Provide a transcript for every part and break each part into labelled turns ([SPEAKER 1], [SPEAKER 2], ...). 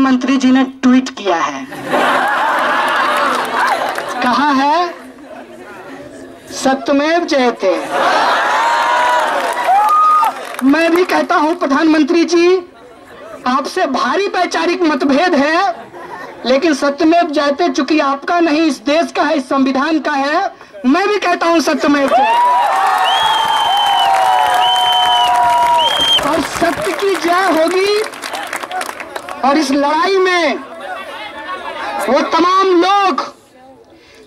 [SPEAKER 1] प्रधानमंत्री जी ने ट्वीट किया है। कहा है सत्यमेव जयते मैं भी कहता हूँ, प्रधानमंत्री जी, आपसे भारी वैचारिक मतभेद है, लेकिन सत्यमेव जयते चूँकि आपका नहीं, इस देश का है, इस संविधान का है। मैं भी कहता हूँ सत्यमेव जयते और सत्य की जय होगी और इस लड़ाई में वो तमाम लोग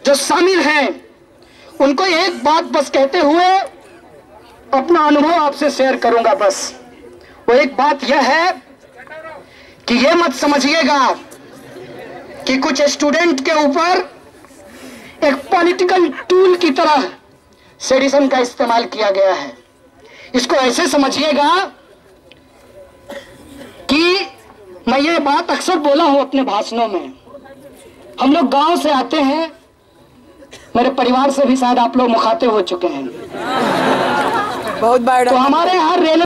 [SPEAKER 1] जो शामिल हैं, उनको एक बात बस कहते हुए अपना अनुभव आपसे शेयर करूँगा बस। वो एक बात यह है कि ये मत समझिएगा कि कुछ स्टूडेंट के ऊपर एक पॉलिटिकल टूल की तरह सेडिशन का इस्तेमाल किया गया है। इसको ऐसे समझिएगा कि मैं ये बात अक्सर बोला हूँ अपने भाषणों में। हम लोग गाँव से आते हैं मेरे परिवार से भी शायद आप लोग मुखातिब हो चुके हैं।
[SPEAKER 2] बहुत बार
[SPEAKER 1] तो हमारे यहाँ रेलवे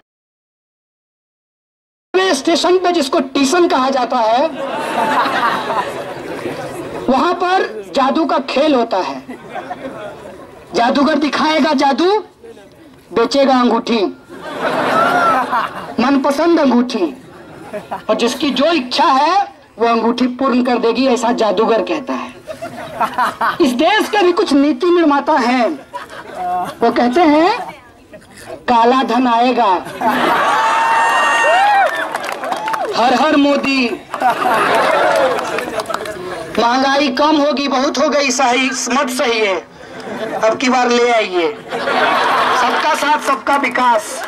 [SPEAKER 1] स्टेशन पे जिसको टीशन कहा जाता है वहाँ पर जादू का खेल होता है। जादूगर दिखाएगा जादू बेचेगा अंगूठी। मनपसंद अंगूठी। और जिसकी जो इच्छा है, वो अंगूठी पूर्ण कर देगी, ऐसा जादूगर कहता है। इस देश के भी कुछ नीति निर्माता हैं। वो कहते हैं, काला धन आएगा। हर हर मोदी। महँगाई कम होगी, बहुत हो गई, सही, मत सही है। अब की बार ले आइए। सबका साथ, सबका विकास।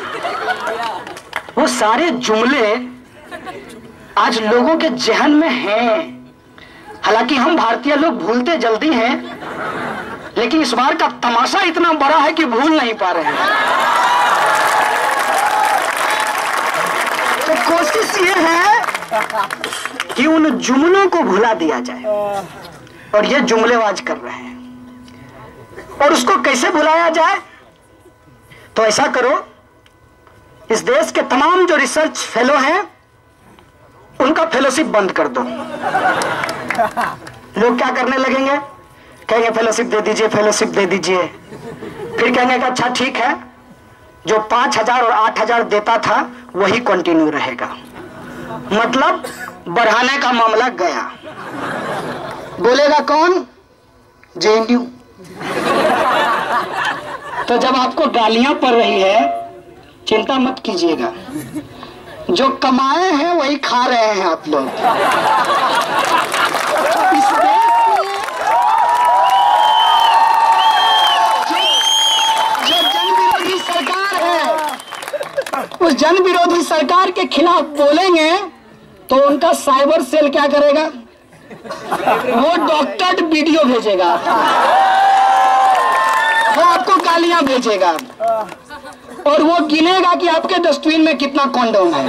[SPEAKER 1] वो सारे जुमले आज लोगों के जहन में हैं। हालाँकि हम भारतीय लोग भूलते जल्दी हैं, लेकिन इस बार का तमाशा इतना बड़ा है कि भूल नहीं पा रहे हैं। तो कोशिश ये है कि उन जुमलों को भुला दिया जाए। और ये जुमलेबाज कर रहे हैं। और उसको कैसे भुलाया जाए? तो ऐसा करो, इस देश के तमाम जो रिसर्च फेलो हैं उनका फेलोशिप बंद कर दो। लोग क्या करने लगेंगे? कहेंगे फेलोशिप दे दीजिए फेलोशिप दे दीजिए। फिर कहेंगे कि अच्छा ठीक है। जो पाँच हज़ार और आठ हज़ार देता था, वही कंटिन्यू रहेगा। मतलब बढ़ाने का मामला गया। बोलेगा कौन? जेएनयू तो जब आपको गालियाँ पड़ रही है, चिंता मत कीजिएगा। जो कमाए हैं वही खा रहे हैं आप लोग। जन विरोधी सरकार है, उस जन विरोधी सरकार के खिलाफ बोलेंगे तो उनका साइबर सेल क्या करेगा? वो डॉक्टर वीडियो भेजेगा। वो आपको गालियाँ भेजेगा। और वो गिनेगा कि आपके डस्टबिन में कितना कॉन्डोम है।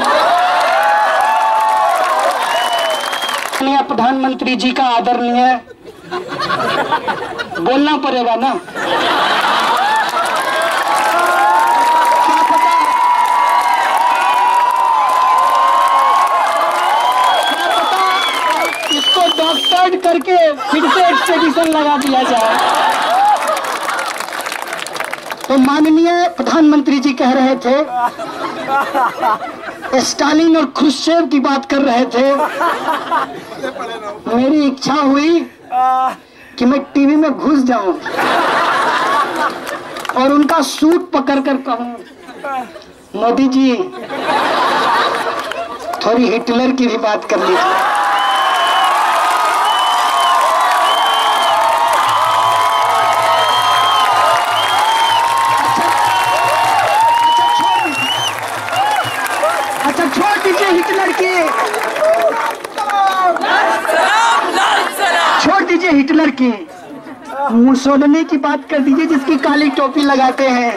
[SPEAKER 1] प्रधानमंत्री जी का आदरणीय बोलना पड़ेगा ना? इसको डॉक्टर करके फिर से एक्सपेडिशन लगा दिया जाए। तो माननीय प्रधानमंत्री जी कह रहे थे, स्टालिन और खुश्चेव की बात कर रहे थे। मेरी इच्छा हुई कि मैं टीवी में घुस जाऊँ और उनका सूट पकड़ कर कहूँ, मोदी जी, थोड़ी हिटलर की भी बात कर लीजिए। की। मुसोलनी की बात कर दीजिए जिसकी काली टोपी लगाते हैं।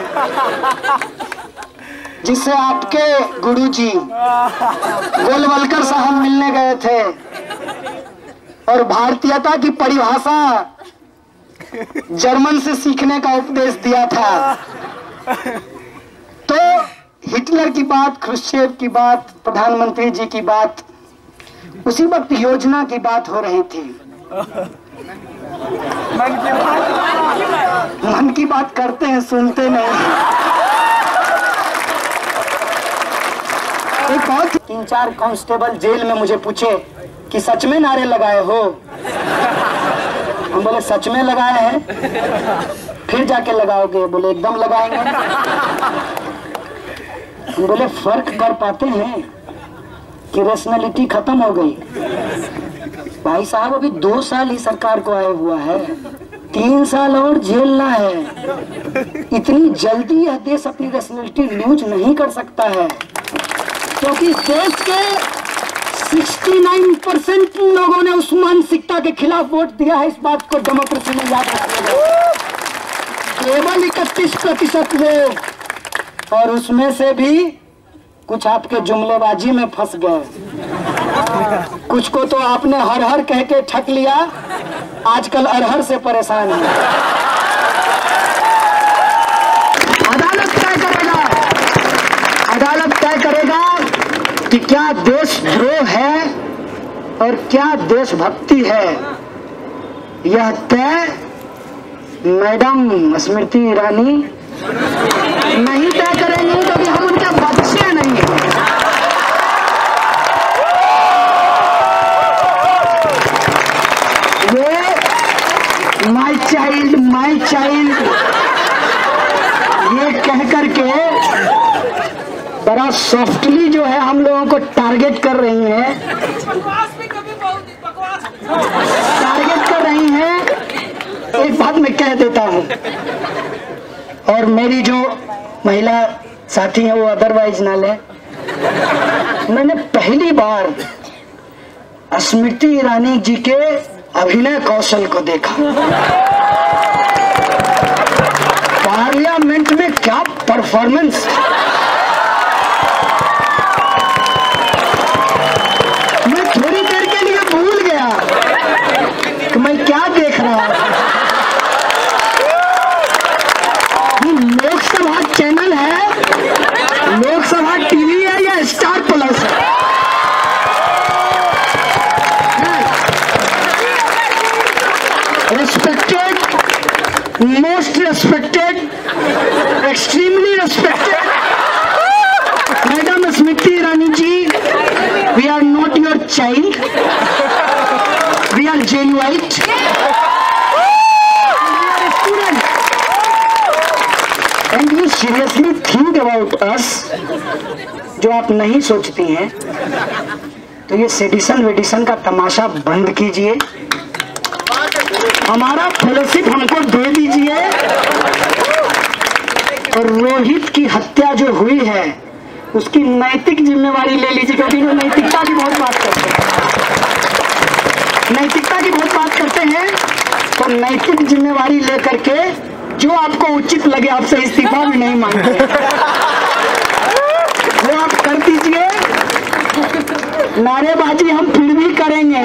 [SPEAKER 1] जिससे आपके गुरुजी गोलवलकर साहब मिलने गए थे। और भारतीयता की परिभाषा जर्मन से सीखने का उपदेश दिया था। तो हिटलर की बात क्रुश्चेव की बात, प्रधानमंत्री जी की बात, उसी वक्त योजना की बात हो रही थी। मन की बात करते हैं, सुनते नहीं। एक बहुत तीन चार कांस्टेबल जेल में मुझे पूछे कि सच में नारे लगाए हो? हम बोले, सच में लगाए हैं। फिर जाके लगाओगे, बोले, एकदम लगाएँगे। बोले, फ़र्क कर पाते हैं कि रेशनैलिटी खत्म हो गई। भाई साहब, अभी दो साल ही सरकार को आए हुआ है। तीन साल और झेलना है। इतनी जल्दी यह देश अपनी रेशनैलिटी लूज नहीं कर सकता है। क्योंकि देश के 69 परसेंट लोगों ने उस मानसिकता के खिलाफ वोट दिया है। इस बात को डेमोक्रेसी में याद रखिएगा। केवल इकतीस प्रतिशत लोग और उसमें से भी कुछ आपके जुमलेबाजी में फंस गए। कुछ को तो आपने हर हर कह के ठक लिया। आजकल अरहर से परेशान है। अदालत तय करेगा। अदालत तय करेगा कि क्या देशद्रोह है और क्या देशभक्ति है। यह तय मैडम स्मृति ईरानी बड़ा सॉफ्टली जो है हम लोगों को टारगेट कर रही हैं। टारगेट कर रही है। एक बात मैं कह देता हूँ। और मेरी जो महिला साथी है, वो अदरवाइज़ ना ले मैंने पहली बार स्मृति ईरानी जी के अभिनय कौशल को देखा। पार्लियामेंट में क्या performance Not your child we are genuine student. And you seriously think about us जो आप नहीं सोचती हैं तो ये सेडिशन वेडिशन का तमाशा बंद कीजिए। हमारा फेलोशिप हमको दे दीजिए। और रोहित की हत्या जो हुई है उसकी नैतिक जिम्मेवारी ले लीजिए, क्योंकि वो नैतिकता की बहुत बात करते हैं। नैतिकता की बहुत बात करते हैं तो नैतिक जिम्मेवारी लेकर के जो आपको उचित लगे आपसे इस्तीफा भी नहीं मांगते। वो आप कर दीजिए। नारेबाजी हम फिर भी करेंगे।